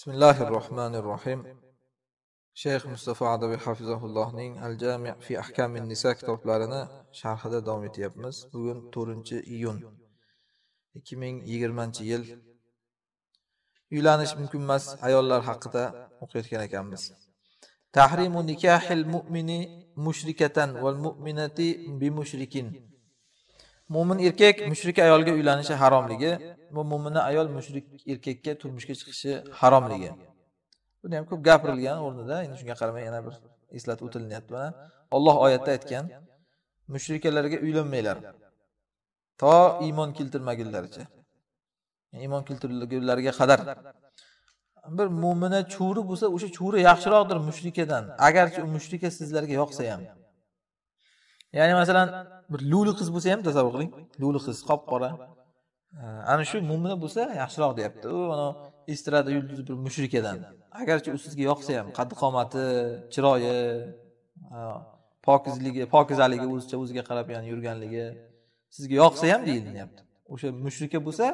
bismillahi rohmanir rohim shayx mustafa adabiy hafizahullohning al jami fi ahkami nisa kitoblarini sharhida davom etyapmiz. Bugun to'rtinchi iyun ikki ming yigirmanchi yil. Uylanish mumkin emas ayollar haqida o'qiyotgan ekanmiz. Tahrimu nikahil mu'mini mushrikatan val mu'minati bi mushrikin. Mo'min erkak mushrik ayolga uylanishi haromligi va mo'mina ayol mushrik erkakka turmushga chiqishi haromligi. Buni ham ko'p gapirilgan o'rnida endi shunga qaramay yana bir eslatib o'tilinyapti mana. Olloh oyatda aytgan mushrikalarga uylanmanglar to iymon keltirmagunlaricha iymon keltirgunlariga qadar. Bir mo'mina cho'ri bo'lsa o'sha cho'ri yaxshiroqdir mushrikadan. Agarchi u mushrika sizlarga yoqsa ham. ya'ni masalan bir luli qiz bo'lsa ham tasavvur qiling. Luli qiz qop qora ana shu mo'mina bo'lsa yaxshiroq deyapti. U anavi estrada yulduzi bir mushrikadan agarchi u sizga yoqsa ham qaddi qomati chiroyi pokizligi pokizaligi o'zicha o'ziga qarab ya'ni yurganligi sizga yoqsa ham deyilyapti. O'sha mushrika bo'lsa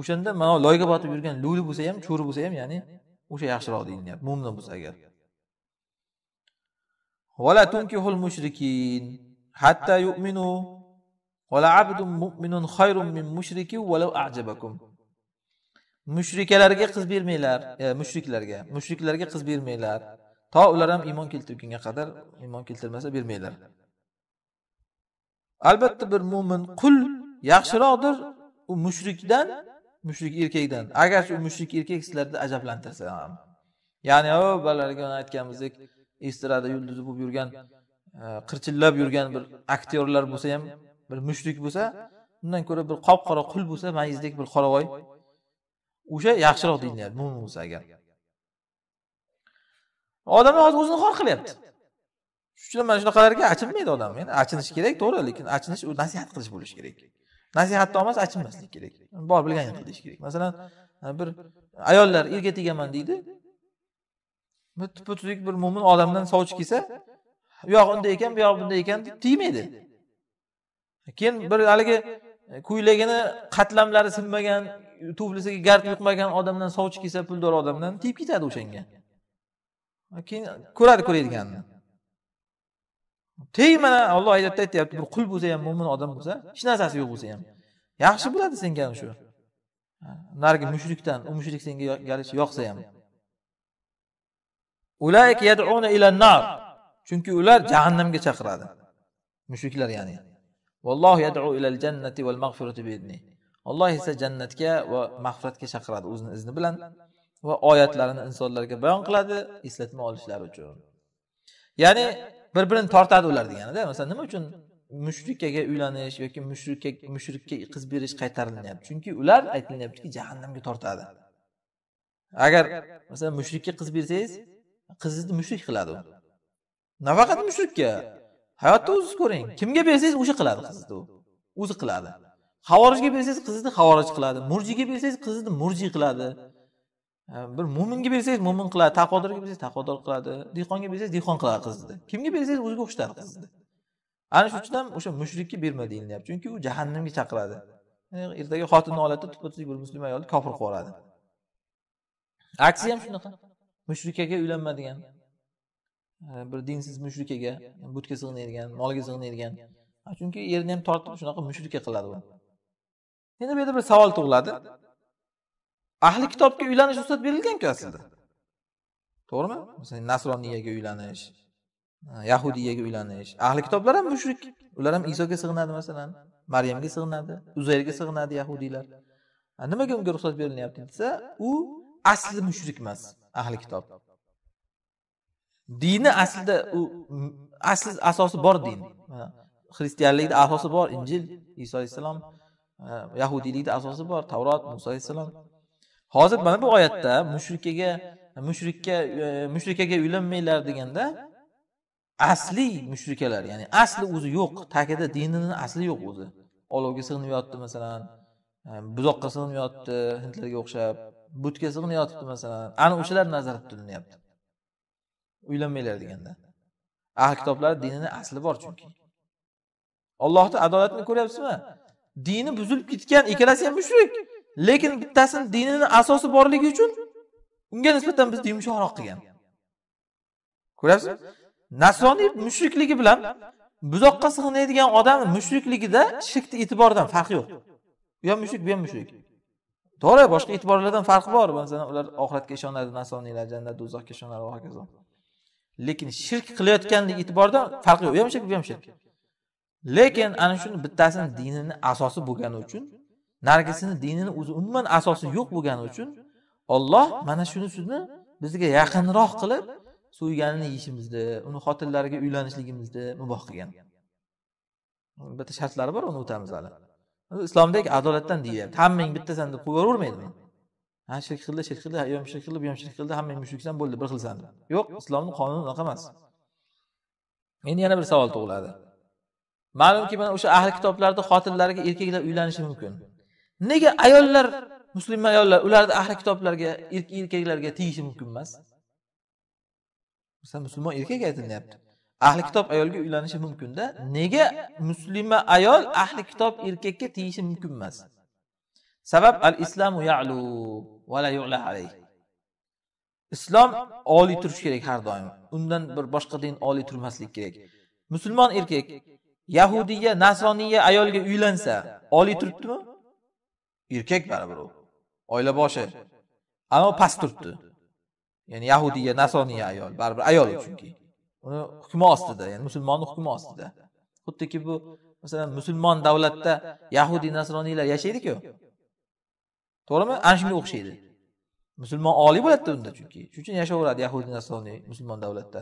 o'shanda mana loyga botib yurgan luli bo'lsa ham cho'ri bo'lsa ham ya'ni o'sha yaxshiroq deyilyapti mo'min bo'lsa agar. Mushrikin. حتى يؤمنوا ولا عبد مؤمن خير من مشرك ولو أعجبكم mushrikalarga qiz bermanglar e, mushriklarga mushriklarga qiz bermanglar to ular ham iymon keltirgunga qadar iymon keltirmasa bermanglar albatta bir mo'min qul yaxshiroqdir u mushrikdan mushrik erkakdan agarchi u mushrik erkak sizlarni ajablantirsa ham ya'ni o bolalariga aytganimizdek estrada yulduzi bo'lib yurgan e, Э, qirchillab yurgan bir aktyorlar bo'lsa ham bir mushrik bo'lsa undan ko'ra bir qop qora qul bo'lsa mayizdek bir qoravoy o'sha yaxshiroq deyilyapti mo'min bo'lsa agar. Odamlar hozir o'zini xor qilyapti. Shuning uchun mana shunaqalarga achinmaydi odam. Endi achinish kerak to'g'ri lekin achinish u nasihat qilish bo'lishi kerak. Nasihatni emas achinmaslik kerak. Bor bilganini deyish kerak. Masalan e, bir ayollar erga tegaman deydi. Tuppa tuzuk bir mo'min odamdan sovchi kelsa u yoq unday ekan bu yoq bunday ekan deb tegmaydi keyin bir haligi ko'ylagini qatlamlari sinmagan tuflisiga gard yuqmagan odamdan sovchi kelsa puldor odamdan tegib ketadi o'shanga. Keyin ko'radi ko'radiganini teg mana olloh oyatda aytyapti bir qul bo'lsa ham mo'min odam bo'lsa hech narsasi yo'q bo'lsa ham. Yaxshi bo'ladi senga shu. Narigi mushrikdan u mushrik senga yoqsa ham chunki ular jahannamga chaqiradi. mushriklar ya'ni. Vallohu yad'u ilal jannati val mag'firati bi alloh esa jannatga va mag'firatga chaqiradi o'zini izni bilan va oyatlarini insonlarga bayon qiladi eslatma olishlari uchun. Ya'ni bir birini tortadi ular deganida masalan nima uchun mushrikaga uylanish yoki mushrikka mushrikka qiz berish qaytarilyapti? Chunki ular aytilyaptiki jahannamga tortadi. Agar masalan mushrikka qiz bersangiz qizingizni mushrik qiladi u nafaqat mushrikka hayotda o'zingiz ko'ring. kimga bersangiz o'sha qiladi qizizni u. O'zi qiladi. Havorijga bersangiz qizizni havorij qiladi. Murjiga bersangiz qizizni murjiy qiladi. Bir mo'minga bersangiz mo'min qiladi. Taqvodorga bersangiz taqvodor qiladi. Dehqonga bersangiz dehqon qiladi qizizni kimga bersangiz o'ziga o'xshatadi qizizni ana shuning uchun ham o'sha mushrikka berma deyilyapti chunki u jahannamga chaqiradi. Ertaga xotinni oladida tuppa bir muslim ayolni kofir qilib yuboradi aksi ham shunaqa. Mushrikaga uylanma degan Э, bir dinsiz mushrikaga butga sig'inadigan molga sig'inadigan chunki yerni ham tortib shunaqa mushrika qiladi u. Endi bu yerda bir savol tug'iladi. Ahli kitobga uylanish ruxsat berilganku aslida. To'g'rimi? Masalan nasroniyaga uylanish e, yahudiyaga uylanish. Ahli kitoblar ham mushrik. Ular ham isoga sig'inadi masalan maryamga sig'inadi uzayrga sig'inadi yahudiylar nimaga unga ruxsat berilyapti desa u asli mushrik emas ahli kitob. Dini aslida u asli asosi bor din xristianlikda asosi bor injil iso alayhissalom yahudiylikda asosi bor tavrot muso alayhissalom hozir mana bu oyatda mushrikaga mushrikka e, mushrikaga uylanmanglar deganda asli mushrikalar ya'ni asli o'zi yo'q tagida dinini asli yo'q o'zi. olovga sig'inib masalan e, buzoqqa sig'inib yotibdi hindlarga o'xshab butga sig'inib yotibdi masalan. Ana o'shalar nazarda tutilyapti uylanmanglar deganda. Ahli kitoblar dinini asli bor chunki. Ollohni adolatini ko'ryapsizmi? Dini buzilib ketgan ikkalasi ham mushrik. Lekin bittasini dinini asosi borligi uchun unga nisbatan bizni yumshoqroq qilgan. Ko'ryapsizmi? Nasroniy mushrikligi bilan buzoqqa sig'inadigan odam mushrikligida shirkni e'tiboridan farqi yo'q. U ham mushrik bu ham mushrik. To'g'ri boshqa e'tiborlardan farqi bor masalan ular oxiratga ishonadi nasoniylar jannat do'zaxga ishonadi va hokazo. Lekin shirk qilayotganlik e'tiborida farqi yo'q. U ham shirk? Bu ham shirk? Lekin ana shuni bittasini dinini asosi bo'lgani uchun narigisini dinini o'zi umuman asosi yo'q bo'lgani uchun olloh mana shunisini bizga yaqinroq qilib so'yganini yeyishimizni uni xotinlariga uylanishligimizni muboh qilgan. Bitta shartlari bor uni o'tamiz hali. Islomdagi adolatdan deyilyapti hammang bittasan deb qo'yavermaydimi ha shirk qildi shirk qildi. U ham shirk qildi bu ham shirk qildi. Hammang mushriksan bo'ldi bir xilsan yo'q islomni qonuni unaqa emas. Endi yana bir savol tug'iladi. Ma'lumki mana o'sha ahli kitoblarni xotinlariga erkaklar uylanishi mumkin. Nega ayollar musulmon ayollar ularni ahli kitoblarga erkaklarga tegishi mumkin emas? Masalan musulmon erkak aytilyapti. Ahli kitob ayolga uylanishi mumkinda. Nega muslima ayol ahli kitob erkakka tegishi mumkin emas? Sabab al islamu ya'lu va la yu'la alayh. Islom oliy turishi kerak har doim. Undan bir boshqa din oliy turmaslik kerak. Musulmon erkak yahudiya nasroniya ayolga uylansa oliy turibdimi? Erkak baribir u. Oila boshi. Ammo past turibdi. Ya'ni yahudiya nasroniya ayol baribir ayol chunki. Uni hukmi ostida ya'ni musulmonni hukmi ostida. Xuddiki bu masalan musulmon davlatda yahudiy nasroniylar yashaydiku. To'g'rimi? Ana shunga o'xshaydi. musulmon oliy bo'ladida unda chunki. Shuning uchun yashayveradi yahudiy nasroniy musulmon davlatda.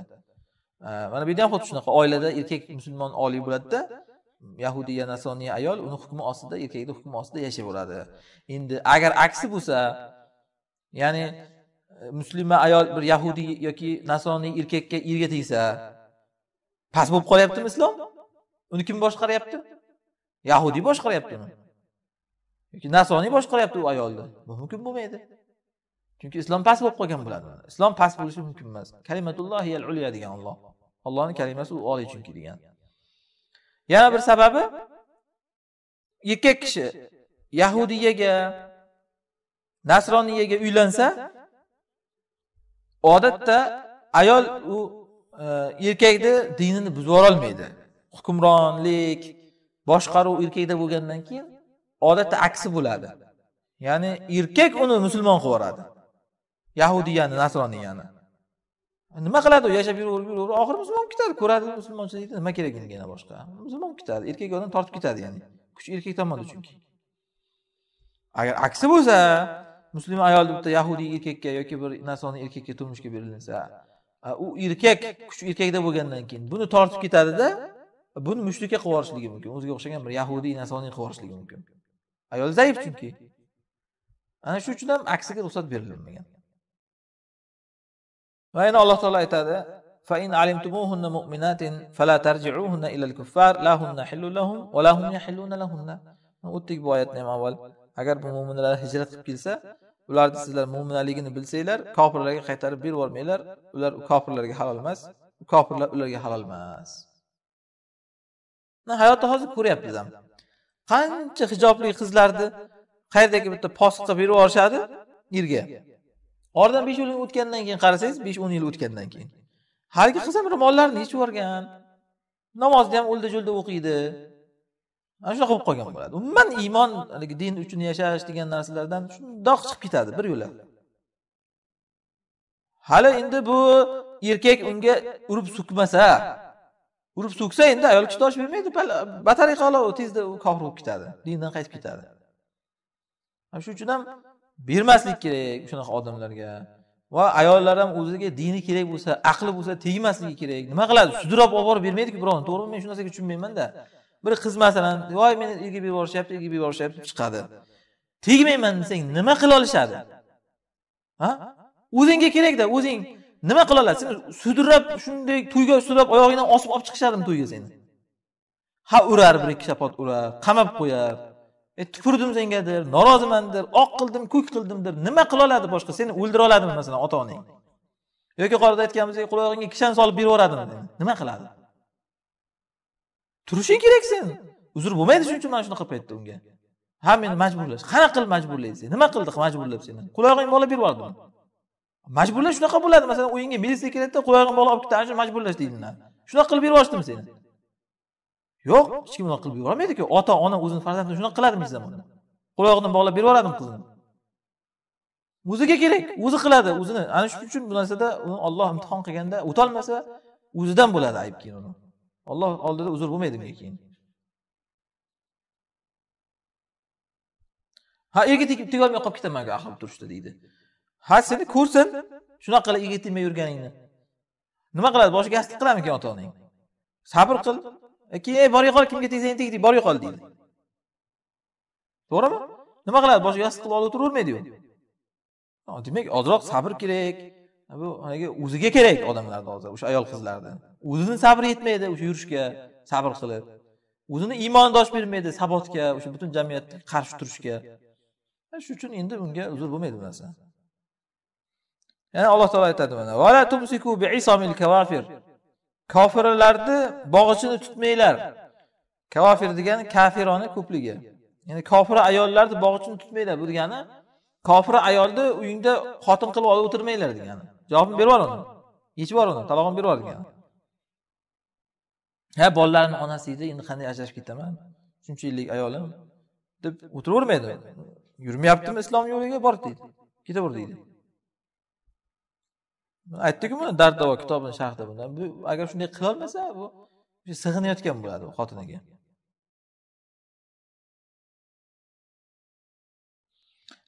Mana bu yerda ham xuddi shunaqa. Oilada erkak musulmon oliy bo'ladida yahudiya nasroniy ayol uni hukmi ostida erkakni hukmi ostida yashayveradi endi agar aksi bo'lsa ya'ni muslima ayol bir yahudiy yoki nasroniy erkakka erga tegsa past bo'lib qolyaptimi islom? Uni kim boshqaryapti? Yahudiy boshqaryapti uni yoki nasoniy boshqaryapti u ayolni. Bu mumkin bo'lmaydi. Chunki islom past bo'lib qolgan bo'ladi. Islom past bo'lishi mumkin emas. Kalimatulloh ulya degan olloh ollohni kalimasi u oliy chunki degan. Yana bir sababi erkak kishi yahudiyaga nasroniyaga uylansa odatda ayol u e, erkakni dinini buzib yuborolmaydi. Hukmronlik boshqaruv erkakda bo'lgandan keyin odatda aksi bo'ladi. Ya'ni erkak uni musulmon qilib yuboradi. Yahudiyani nasroniyani. Nima qiladi u? Yashab yuraverib yuraverib oxiri musulmon bo'lib ketadi. Ko'radi musulmonchilikni nima kerak unga yana boshqa. Musulmon ketadi. Erkak odam tortib ketadi ya'ni. Kuch erkak tomonda chunki. Agar aksi bo'lsa musulmon ayolni bitta yahudiy erkakka yoki bir nasroniy erkakka turmushga berilinsa u erkak kuch erkakda bo'lgandan keyin buni tortib ketadida buni mushrikka qilib yuborishligi mumkin. O'ziga o'xshagan bir yahudiy nasroniy qilib yuborishligi mumkin. ayol zaif chunki ana shuning uchun ham aksiga ruxsat berilmagan va yana alloh taolo aytadi فإن علمتموهن مؤمنات فلا ترجعوهن إلى الكفار لا هن حل لهم ولا هم يحلون لهن o'tdik bu oyatni ham avval agar bu mo'minlar hijrat qilib kelsa ularni sizlar mo'minaligini bilsanglar kofirlarga qaytarib berib yubormanglar ular kofirlarga halol emas kofirlar ularga halol emas hayotda hozir ko'ryapmiz ham Qancha hijobli qizlarni qayerdagi bitta posiqqa berib yuborishadi? Yerga. Oradan besh yil o'tgandan keyin qarasangiz besh o'n yil o'tgandan keyin. Haligi qiz ham ro'mollarini yechib yuborgan. Namozni ham o'lda jo'lda o'qiydi. Ana shunaqa bo'lib qolgan bo'ladi. Umuman iymon haligi din uchun yashash degan narsalardan shundoq chiqib ketadi bir yo'la. Hali endi bu erkak unga urib so'kmasa urib so'ksa endi ayol kitosh bermaydi e, batareqa tezda u kofir bo'lib ketadi dindan qaytib ketadi. Shuning uchun ham bermaslik kerak shunaqa odamlarga va ayollar ham o'ziga dini kerak bo'lsa aqli bo'lsa tegmasligi kerak. Nima qiladi? Sudrab olib borib bermaydiku birovni to'g'rimi? Men shu narsaga tushunmaymanda. Bir qiz masalan voy meni erga berib yuborishyapti erga berib yuborishyapti deb chiqadi. Tegmayman desang nima qila olishadi? Ha? O'zingga kerakda o'zing nima qila olasiz seni sudrab shunday to'yga sudrab oyog'ingdan osib olib chiqishadimi to'yga seni. Ha urar bir ikki shapot urar qamab qo'yar. E tupurdim senga der noroziman der oq qildim ko'k qildim der nima qila oladi boshqa? Seni o'ldira oladimi masalan ota onang yoki yuqorida aytganimizdek qulog'ingga kishan solib berib yuboradimi nima qiladi? Turishing kerak sen. Uzr bo'lmaydi shuning uchun mana shunaqa paytda unga. Ha meni majburlash. Qanaqa qilib majburlaysiz? Nima qildi majburlab seni? Qulog'ingni bola berib yubordimi majburlash shunaqa bo'ladi. Masalan uyingga militsiya keladida qo'yog'ini bog'lab olib ketadi majburlash deyiladi shunaqa qilib berib yuborishdimi seni. Yo'q hech kim unaqa qilib yubormaydiku. Ota ona o'zini farzandini shunaqa qiladimi hech zamonda? Qo'l bog'lab berib yuboradimi qizini o'ziga kerak o'zi qiladi o'zini. Ana shuning uchun bu narsada uni olloh imtihon qilganda o'tolmasa o'zidan bo'ladi ayb keyin uni. Olloh oldida uzr bo'lmaydi bunga keyin. Ha erga tegolmay qolib ketaman aql turishda deydi. Ha seni ko'rsin. Shunaqa qilib erga tegmay yurganingni. Nima qiladi? Boshiga yastig qiladimikan ota onang? Sabr qil. E, keyin ey bor yo'qol kimga tegsang tegdik bor yo'qol deydi. To'g'rimi? Nima qiladi? Boshiga yastig qilib olib turavermaydiyu demak ozroq sabr kerak. Bu haligi o'ziga kerak odamlarda hozir o'sha ayol qizlarda o'zini sabri yetmaydi o'sha yurishga sabr qilib. O'zini iymoni dosh bermaydi sabotga o'sha butun jamiyatga qarshi turishga. Shuning uchun endi unga uzr bo'lmaydi bu narsa. Yana alloh taolo aytadi mana kofirlarni bog'ichini tutmanglar. Kavafir degani kafirona ko'pligi. Ya'ni kofir ayollarni bog'ichini tutmanglar bu degani kofir ayolni uyingda xotin qilib olib o'tirmanglar degani. Javobini berib yubor uni. Yechib yubor uni talog'ini berib yubor degani. Ha bolalarimni onasi edi endi qanday ajrashib ketaman? Shuncha yillik ayolim deb o'tiravermaydi. Yurmayaptimi islom yo'liga? Bor deydi. Ketaver deydi. Aytdiku buni dard davo kitobini sharhida bundan. Bu agar shunday qilolmasa bu sig'inayotgan bo'ladi xotiniga.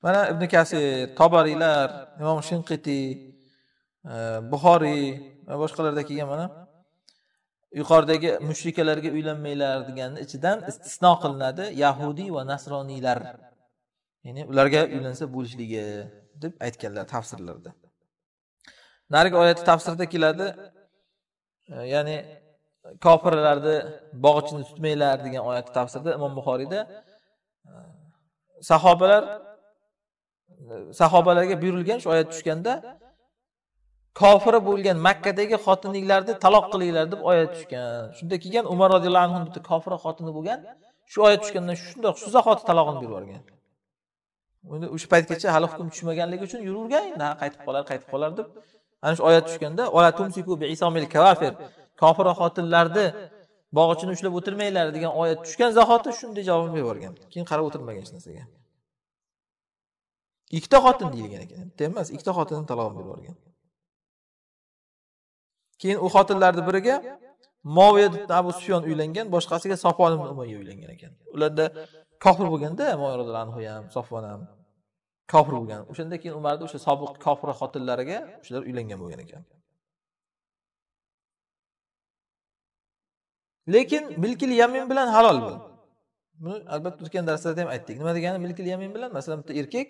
Mana ibn kasir tobariylar imom shinqitiy e, buxoriy va boshqalarda kelgan mana. Yuqoridagi mushrikalarga uylanmanglar deganni ichidan istisno qilinadi yahudiy va nasroniylar. Ya'ni ularga uylansa bo'lishligi deb aytganlar tafsirlarda narigi oyatni tafsirida keladi e, ya'ni kofirlarni bog'ichini tutmanglar degan oyatni tafsirida imom buxoriyda e, sahobalar sahobalarga buyurilgan shu oyat tushganda kofiri bo'lgan makkadagi xotinliklarni taloq qilinglar deb oyat tushgan. Shunda kelgan umar roziyallohu anhu bitta kofira xotini bo'lgan shu oyat tushgandan shundoq shu zahoti talog'ini berib yuborgan. Endi o'sha paytgacha hali hukm tushmaganligi uchun yuravergan endi qaytib qolar qaytib qolar deb ana shu oyat tushganda kofir xotinlarni bog'ichini ushlab o'tirmanglar degan oyat tushgan zahoti shunday javob berib yuborgan keyin qarab o'tirmagan hech narsaga. Ikkita xotin deyilgan ekan bitta emas ikkita xotinni talog'ini berib yuborgan. Keyin u xotinlarni biriga moviya abu sufyon uylangan boshqasiga sofon ibn umayya uylangan ekan. Ularda kofir bo'lganda moviya anhu ham sofon ham kofir bo'lgan. O'shanda keyin umarni o'sha sobiq kofir xotinlariga o'shalar uylangan bo'lgan ekan. Lekin milkil yamin bilan halol bu. Buni albatta o'tgan darslarda ham aytdik. Nima degani? Milkil yamin bilan masalan bitta erkak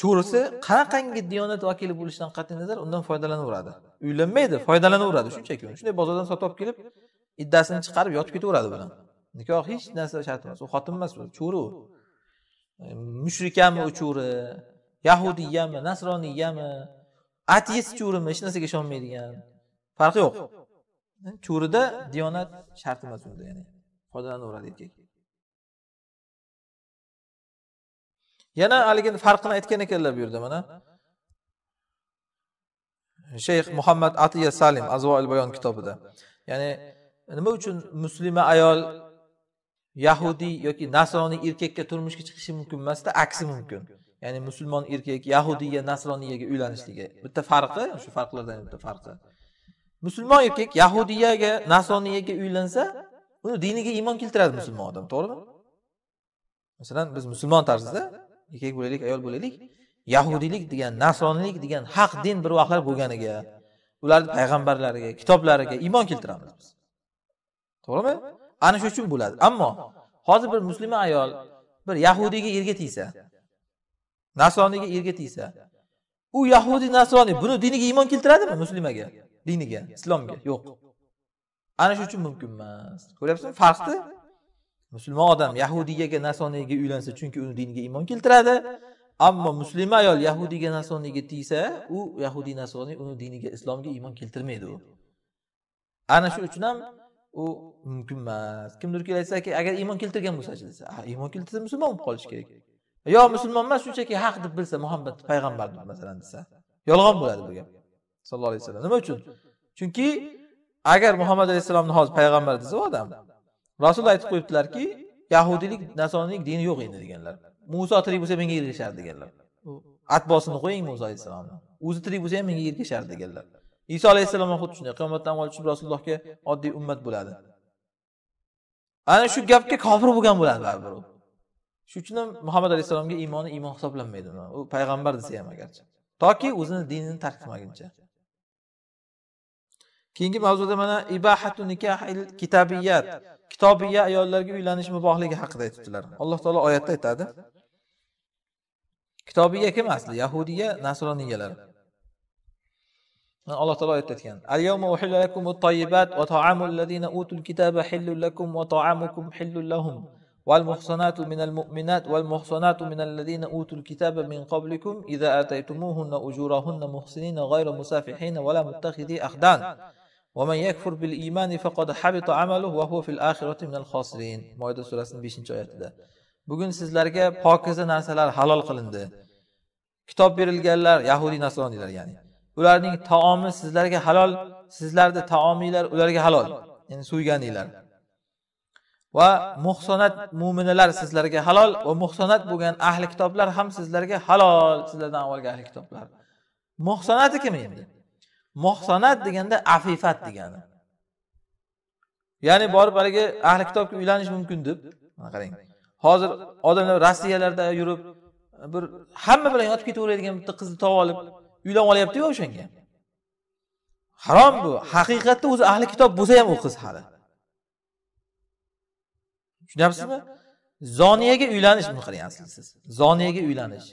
cho'risi qanaqangi diyonat vakili bo'lishidan qat'iy nazar undan foydalanaveradi. Uylanmaydi foydalanaveradi. Shunchaki shunday bozordan sotib olib kelib iddasini chiqarib yotib ketaveradi bilan nikoh hech narsa shart emas. U xotin emas u cho'ri u. mushrikami u cho'ri yahudiyyami nasroniyyami ateist cho'rimi hech narsaga ishonmaydigan. Farqi yo'q. Cho'rida diyonat shart emas unda ya'ni foydalanaveradi erkak. Yana haligi farqini aytgan ekanlar bu yerda mana. Shayx muhammad atiya salim azvoil bayon kitobida. Ya'ni nima uchun muslima ayol yahudiy yoki nasroniy erkakka turmushga chiqishi mumkin emasda aksi mumkin. ya'ni musulmon erkak yahudiyga nasroniyga uylanishligi bitta farqi shu farqlardan bitta farqi. musulmon erkak yahudiyaga nasroniyaga uylansa uni diniga iymon keltiradi musulmon odam to'g'rimi? masalan biz musulmon tarzida erkak bo'laylik ayol bo'laylik yahudiylik degan nasroniylik degan haq din bir vaqtlar bo'lganiga ularni payg'ambarlariga kitoblariga iymon keltiramiz biz. to'g'rimi ana shu uchun bo'ladi. Ammo hozir bir musulmon ayol bir yahudiyga erga tegsa nasroniyga erga tegsa u yahudiy nasroniy buni diniga iymon keltiradimi muslimaga? Diniga islomga? Yo'q. Ana shu uchun mumkin emas. Ko'ryapsizmi? Farqni musulmon odam yahudiyga nasroniyga uylansa chunki uni diniga iymon keltiradi. Ammo musulmon ayol yahudiyga nasroniyga tegsa u yahudiy nasroniy uni diniga islomga iymon keltirmaydi u. Ana shu uchun ham u mumkin emas. Kimdir kelib aytsaki agar iymon keltirgan bo'lsachi desa iymon keltirsa musulmon bo'lib qolishi kerak. Yo musulmon emas shunchaki haq deb bilsa muhammad payg'ambar deb masalan desa yolg'on bo'ladi bu gap sallallohu alayhi vasallam. Nima uchun? Chunki agar muhammad alayhissalomni hozir payg'ambar desa u odam rasul aytib qo'yibdilarki yahudiylik nasroniylik dini yo'q endi deganlar. Muso tirik bo'lsa menga ergashardi deganlar. Atbosini qo'ying muso alayhissalomni. O'zi tirik bo'lsa ham menga ergashardi deganlar. Iso alayhissalom ham xuddi shunday qiyomatdan avval tushib rasulullohga oddiy ummat bo'ladi. Ana shu gapga kofir bo'lgan bo'ladi baribir u. Shuning uchun ham muhammad alayhissalomga iymoni iymon hisoblanmaydi u payg'ambar desa ham agarchi. Toki o'zini dinini tark qilmaguncha keyingi mavzuda mana ibahatu nikahil kitabiyat kitobiya ayollarga uylanish mubohligi haqida aytibdilar. Alloh taolo oyatda aytadi. Kitobiya kim asli? Yahudiya nasroniyalar. alloh taolo oyatda aytgan al yawma uhilla lakum at-tayyibat wa ta'amu alladhina utul kitaba hillun lakum wa ta'amukum hillun lahum والمحصنات من المؤمنات والمحصنات من الذين أوتوا الكتاب من قبلكم إذا آتيتموهن أجورهن محسنين غير مسافحين ولا متخذي أخدان ومن يكفر بالإيمان فقد حبط عمله وهو في الآخرة من الخاسرين moida surasining beshinchi oyatida bugun sizlarga pokiza narsalar halol qilindi kitob berilganlar yahudiy nasroniylar ya'ni ularning taomi sizlarga halol sizlarni taominglar ularga halol. Ya'ni so'yganinglar va muhsonat mo'minalar sizlarga halol va muhsonat bo'lgan ahli kitoblar ham sizlarga halol sizlardan avvalgi ahli kitoblar. Muhsonati kim endi? Muhsonat deganda afifat degani. Ya'ni borib haligi ahli kitobga uylanish mumkin deb mana qarang. Hozir odamlar rossiyalarda yurib bir hamma bilan yotib ketaveradigan bitta qizni topib olib uylanib olyaptiku o'shanga? Harom bu. Haqiqatda o'zi ahli kitob bo'lsa ham u qiz hali. Tushunyapsizmi? Zoniyaga uylanish buni siz? Zoniyaga uylanish.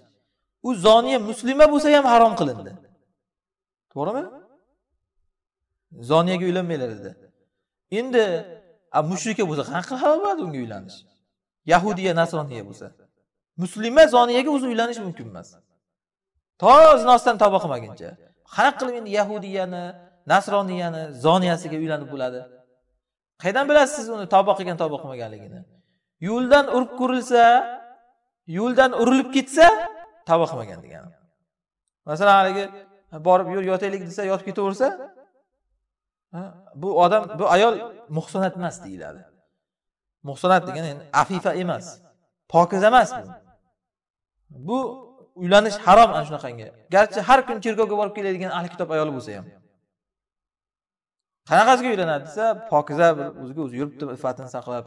U zoniya muslima bo'lsa ham harom qilindi. To'g'rimi? Zoniyaga uylanmanglar dedi. Endi mushrika bo'lsa qanaqa halol bo'ladi unga uylanish? Yahudiya nasroniya bo'lsa. Muslima zoniyaga o'zi uylanish mumkin emas. To zinosidan tavba qilmaguncha. Qanaqa qilib endi yahudiyani nasroniyani zoniyasiga uylanib bo'ladi. Qayerdan bilasiz siz uni tavba qilgan tavba qilmaganligini? Yo'ldan urib ko'rilsa yo'ldan urilib ketsa tavba qilmagan degani masalan haligi borib yur yotaylik desa yotib ketaversa bu odam bu ayol muhsonat emas deyiladi. Muhsonat degani endi afifa emas pokiza emas bu uylanish harom ana shunaqangi. Garchi har kuni cherkovga borib keladigan ahli kitob ayoli bo'lsa ham. Qanaqasiga uylanadi desa pokiza bir o'ziga o'zi yuribdi iffatini saqlab.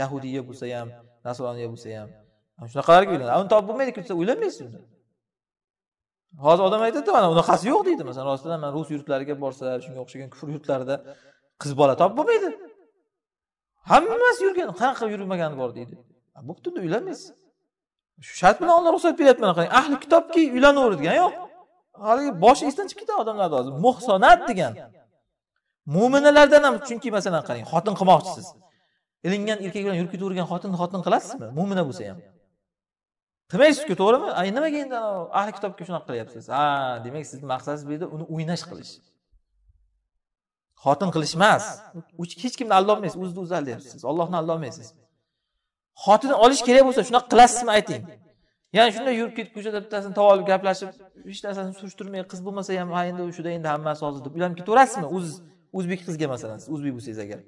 Yahudiya bo'lsa ham nasroniya bo'lsa ham. Shunaqalarga uylanadi. Uni topib bo'lmaydi desa uylanmaysiz uni hozir odam aytadi mana unaqasi yo'q deydi. Masalan rostdan mana rus yurtlariga borsa shunga o'xshagan kufr yurtlarida qiz bola topib bo'lmaydi. Hammasi yurgan qanaqa yurmagani bor deydi. Bo'pti unda uylanmaysiz. Shart bilan olloh ruxsat beryapti mana qarang ahli kitobki uylanaver degani yo'q. Haligi boshi esdan chiqib ketadi odamlarni hozir muhsonat degan. Mo'minalardan ham chunki masalan qarang xotin qilmoqchisiz. Ilingan erkak bilan yurib ketavergan xotinni xotin qilasizmi? Mo'mina bo'lsa ham. Qilmaysizku to'g'rimi? A nimaga endi ahli kitobga shunaqa qilyapsiz? Ha demak sizni maqsadingiz bu yerda uni o'ynash qilish. Xotin qilish emas hech kimni aldolmaysiz o'zizni o'zi aldayapsiz. Ollohni aldolmaysiz xotin olish kerak bo'lsa shunaqa qilasizmi ayting. Ya'ni shunday yurib ketib ko'chada bittasini topib olib gaplashib hech narsani surishtirmay qiz bo'lmasa ham ha endi shuda endi hammasi hozir deb uylanib ketaverasizmi? O'z o'zbek qizga masalan siz o'zbek bo'lsangiz agar.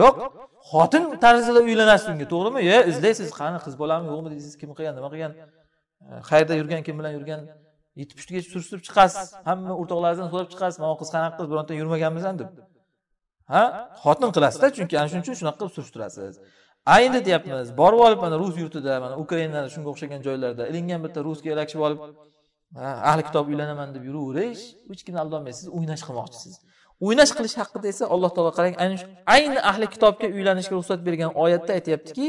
Yo'q. Xotin tarzida uylanasiz unga to'g'rimi? Yo izlaysiz qani qiz bolami yo'qmi deysiz kim qilgan nima qilgan? E, qayerda yurgan kim bilan yurgan yetib pushtigacha surishtirib chiqasiz hamma o'rtoqlaringizdan so'rab chiqasiz mana qiz qanaqa qiz bironta yurmaganmisan deb. Ha? Xotin qilasizda chunki ana shuning uchun shunaqa qilib surishtirasiz. A endi deyapmiz. borib olib mana rus yurtida mana ukrainada shunga o'xshagan joylarda ilingan bitta rusga ergashib olib ahli kitob uylanaman deb yuraverish hech kimni aldolmaysiz o'ynash qilmoqchisiz. O'ynash qilish haqida esa alloh taolo qarang ayni ahli kitobga uylanishga ruxsat bergan oyatda aytyaptiki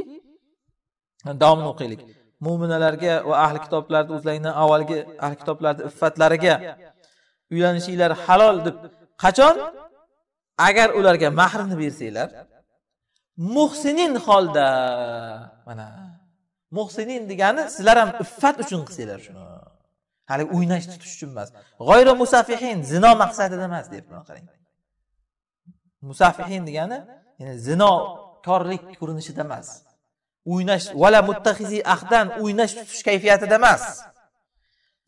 davomini o'qiylik. Mo'minalarga va ahli kitoblarni o'zlaridan avvalgi ahli kitoblarni iffatlariga uylanishinglar halol deb qachon? Agar ularga mahrini bersanglar muhsinin holda. Mana. Muhsinin degani sizlar ham iffat uchun qilsanglar shuni. Haligi o'ynash tutish uchun emas. G'oyri musafihin zino maqsadida emas deyapti qarang. Musafihin degani ya'ni zinokorlik ko'rinishida emas. O'ynash vala muttahizi ahdan o'ynash tutish kayfiyatida emas.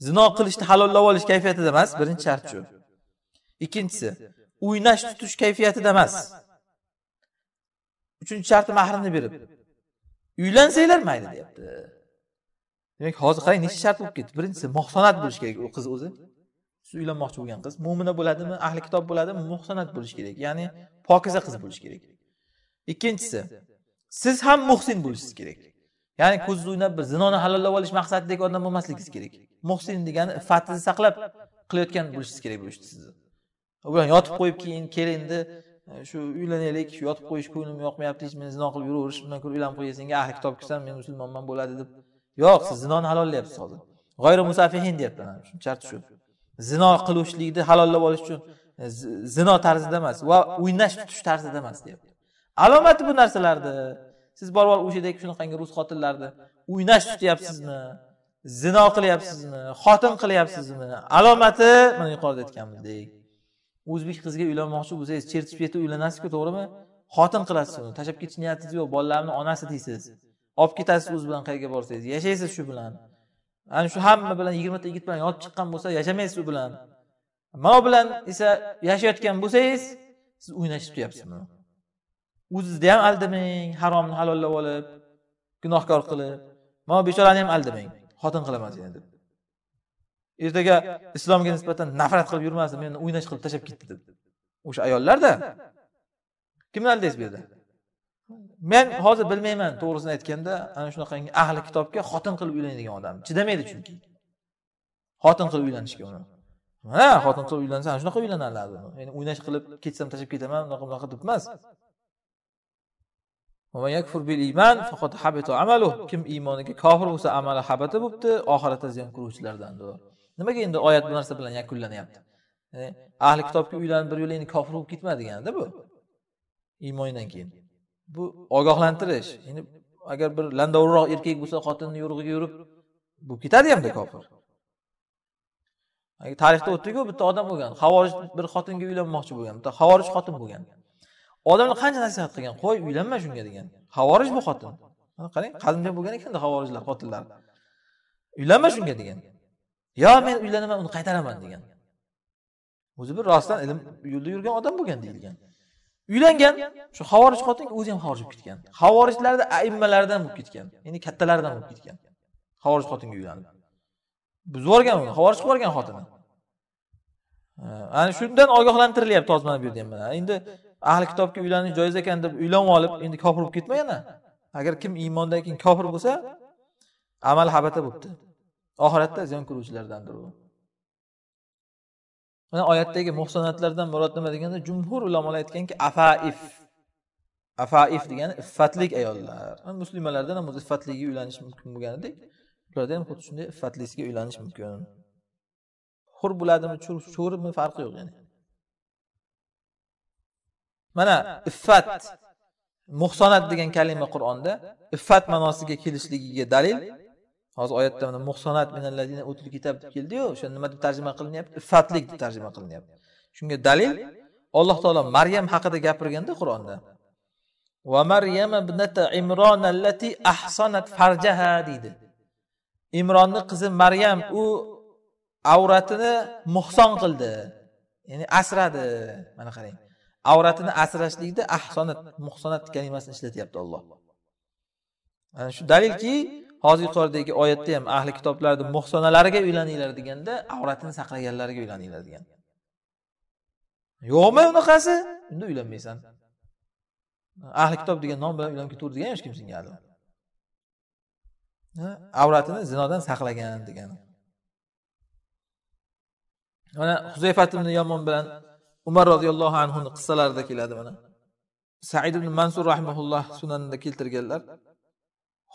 Zino qilishni halollab olish kayfiyatida emas birinchi shart shu. Ikkinchisi o'ynash tutish kayfiyatida emas. Uchinchi sharti mahrini berib. Uylansanglar mayli deyapti. Demak hozir qarang nechta shart bo'lib ketdi? Birinchisi muhsonat bo'lishi kerak u qiz o'zi. Siz uylanmoqchi bo'lgan qiz. Mo'mina bo'ladimi ahli kitob bo'ladimi? Muhsonat bo'lishi kerak ya'ni pokiza qiz bo'lishi kerak. Ikkinchisi siz ham muhsin bo'lishingiz kerak. Ya'ni ko'zingizni o'ynab bir zinoni halollab olish maqsadidagi odam bo'lmasligingiz kerak. Muhsin degani iffatingizni saqlab qilayotgan bo'lishingiz kerak bu ishni sizni. U bilan yotib qo'yib keyin kel endi shu uylanaylik yotib qo'yish ko'nglim yoqmayapti hech meni zino qilib yuraverish undan ko'ra uylanib qo'yay senga ahli kitob kirsam men musulmonman bo'ladi deb. Yo'q siz zinoni halollayapsiz hozir. G'oyri musafihin deyapti shart shu zino qiluvchilikni halollab olish uchun e, zino tarzida emas va o'ynash tutish tarzida emas deyapti. Alomati bu narsalarni siz borib olib o'sha shunaqangi rus xotinlarni o'ynash tutyapsizmi? Zino qilyapsizmi? Xotin qilyapsizmi? Alomati mana yuqorida aytganimizdek. O'zbek qiziga uylanmoqchi bo'lsangiz chertib ketib uylanasizku to'g'rimi? Xotin qilasiz uni tashlab ketish niyatingiz yo'q bolalarni onasi deysiz. Olib ketasiz o'zi bilan qayerga borsangiz yashaysiz shu bilan. Ana shu hamma bilan yigirmata yigit bilan yotib chiqqan bo'lsa yashamaysiz u bilan. Mana bilan esa yashayotgan bo'lsangiz siz o'ynashib tutyapsiz o'zizni ham aldamang haromni halollab olib gunohkor qilib. Mana bechorani ham aldamang. Xotin qilaman seni deb. Ertaga islomga nisbatan nafrat qilib yurmasin meni o'ynash qilib tashlab ketdi deb o'sha ayollarda kimni aldaysiz bu yerda? Men hozir bilmayman to'g'risini aytganda ana shunaqangi ahli kitobga xotin qilib uylanadigan odam. Chidamaydi chunki. Xotin qilib uylanishga uni. Ha xotin qilib uylansa ana shunaqa uylaniladi endi o'ynash qilib ketsam tashlab ketaman unaqa bunaqa deb emas kim iymoniga kofir bo'lsa amali habata bo'libdi oxiratda ziyon ko'ruvchilardandir nimaga endi oyat bu narsa bilan yakunlanyapti? Ahli kitobga uylanib bir yo'la endi kofir bo'lib ketma deganda bu. Iymondan keyin. Bu ogohlantirish. Endi agar bir landovroq erkak bo'lsa xotinni yo'rig'iga yurib bo'lib ketadi hamda kofir. Tarixda o'tdiku bitta odam bo'lgan havorij bir xotinga uylanmoqchi bo'lgan bitta havorij xotin bo'lgan. Odamlar qancha nasihat qilgan? Qo'y uylanma shunga degan. Havorij bu xotin. Qarang qadimdan bo'lgan ekanda havorijlar xotinlar. Uylanma shunga degan. Yo men uylanaman uni qaytaraman degan. O'zi bir rostdan ilm yo'lda yurgan odam bo'lgan deyilgan. Uylangan shu havorij xotin o'zi ham xorij bo'lib ketgan. Havorijlarni aimmalaridan bo'lib ketgan ya'ni kattalaridan bo'lib ketgan havorij xotinga uylanib. Buzib yuborgan uni havorij qilib yuborgan xotini. Ana shundan ogohlantirilyapti hozir mana bu yerda ham mana. Endi ahli kitobga uylanish joiz ekan deb uylanib olib endi kofir bo'lib ketma yana agar kim iymondan keyin kofir bo'lsa amal habata bo'libdi. Oxiratda ziyon ko'ruvchilardandir u. Mana oyatdagi muhsanatlardan murod nima deganda jumhur ulamolar aytganki afaif. Afaif degani iffatlik ayollar. Muslimalardan ham o'zi iffatliga uylanish mumkin bo'lganidek ularda ham xuddi shunday iffatlisiga uylanish mumkin. Hur bo'ladimi cho'rimi farqi yo'q yani. Mana iffat muhsonat degan kalima qur'onda iffat ma'nosiga kelishligiga dalil hozir oyatda mana muhsonat minallazina utul kitob deb keldiyu o'sha nima deb tarjima qilinyapti? Iffatlik deb tarjima qilinyapti. Shunga dalil alloh taolo maryam haqida gapirganda qur'onda va maryam ibnata imron allati ahsanat farjaha deydi. Imronni qizi maryam u avratini muhson qildi ya'ni asradi. Mana qarang avratini asrashlikda ahsonat muhsonat kalimasini ishlatyapti olloh ana shu dalilki hozir yuqoridagi oyatda ham ahli kitoblarni muhsonalariga uylaninglar deganda avratini saqlaganlarga uylaninglar degan. Yo'qmi unaqasi? Unda uylanmaysan. Ahli kitob degan nom bilan uylanib ketaver degan hech kim senga avratini zinodan saqlagan degani mana huzayfat ibn yomon bilan umar roziyallohu anhuni qissalarida keladi mana. Said ibn mansur rahimulloh sunanida keltirganlar.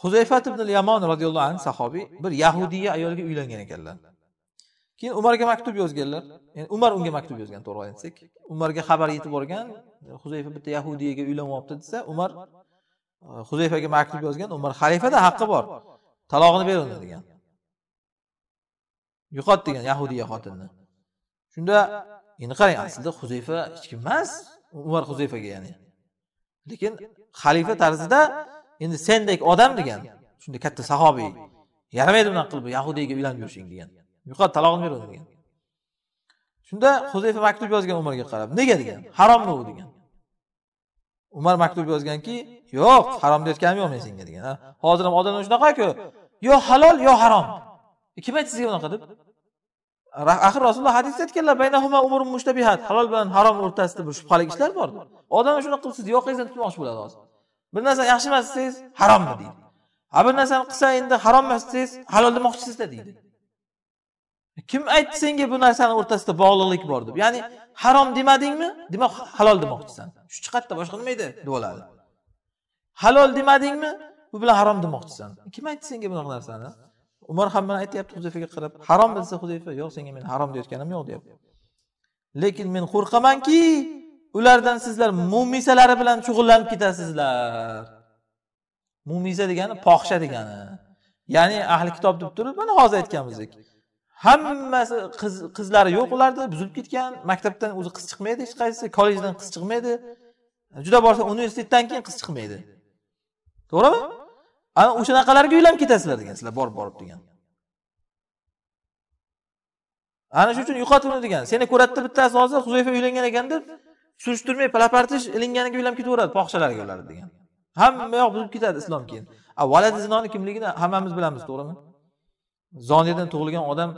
Huzayfat ibn yamon roziyallohu anhu sahobiy bir yahudiya ayolga uylangan ekanlar. Keyin umarga maktub yozganlar. Yani umar unga maktub yozgan to'g'ri aytsak. Umarga xabar yetib borgan huzayfa bitta yahudiyaga uylanmoqda desa umar e, huzayfaga maktub yozgan umar xalifada haqqi bor. Talog'ini ber uni degan. Yo'qot degan yahudiya xotinni shunda endi qarang aslida huzayfa hech kim emas umar huzayfaga ya'ni. Lekin xalifa tarzida endi sendek odam degan shunday katta sahobiy. Yaramaydi bunaqa qilib yahudiyga uylanib yurishing degan. Yo'qot talog'ini ber degan. Shunda huzayfa maktub yozgan umarga qarab nega? degan. Harommi u degan. Umar maktub yozganki yo'q harom deyotganim yo'q men senga degan hozir ham odamlar shunaqaku. Yo halol yo harom. E, kim aytdi sizga bunaqa deb? Axir rasululloh hadisda aytganlar mushtabihat halol bilan harom o'rtasida bir shubhali ishlar bor odam shunaqa qilib sizni yoqangizdan tutmoqchi bo'ladi hozir. Bir narsa yaxshi emas desangiz harommi deydi ha bir narsani qilsa endi harom emas desangiz halol demoqchisizda deydi kim aytdi senga bu narsani o'rtasida bog'liqlik bor deb? Ya'ni harom demadingmi? Demak halol demoqchisan. Shu jihatda boshqa nima edi? Deb halol demadingmi? Bu bilan harom demoqchisan. Kim aytdi senga bunaqa narsani? Umar ham mana aytyapti huzayfaga qarab. Harom desa huzayfa yo'q senga men harom deyotganim yo'q deyapti. Lekin men qo'rqamanki ulardan sizlar mumisalari bilan shug'ullanib ketasizlar. Mumisa degani poxsha degani. Ya'ni ahli kitob deb turib mana hozir aytganimizdek hammasi qiz qizlari yo'q ularda buzilib ketgan maktabdan o'zi qiz chiqmaydi hech qaysisi kollejdan qiz chiqmaydi. Juda borsa universitetdan keyin qiz chiqmaydi. To'g'rimi? Ana o'shanaqalarga uylanib ketasizlar degan sizlar borib borib degan. Ana shuning uchun yo'qotib degan seni ko'radida bittasi hozir huzayfa uylangan ekan deb surishtirmay palapartish ilinganiga uylanib ketaveradi fohishalarga ular degan. Hamma yoq buzib ketadi islom keyin. A valadi zinoni kimligini hammamiz bilamiz to'g'rimi? Zoniyadan tug'ilgan odam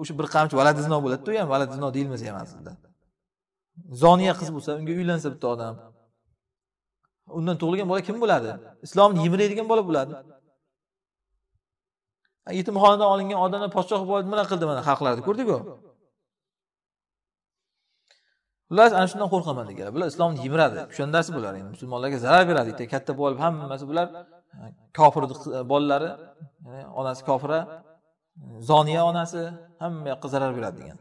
o'sha bir qamchi valadi zino bo'ladida u ham valadi zino deyilmasa ham aslida zoniya qiz bo'lsa unga uylansa bitta odam. Undan tug'ilgan bola kim bo'ladi? Islomni yemiraydigan bola bo'ladi. Yetimxonadan olingan odamlar podshoh bo'lib nima qildi mana xalqlarni ko'rdiku. Ular ana shundan qo'rqaman deganlar bular islomni yemiradi kushandasi bular endi. Musulmonlarga zarar beradi. Bitta katta bo'lib hammasi bular e, kofirni bolalari onasi kofira zoniya onasi hamma yoqqa zarar beradi degan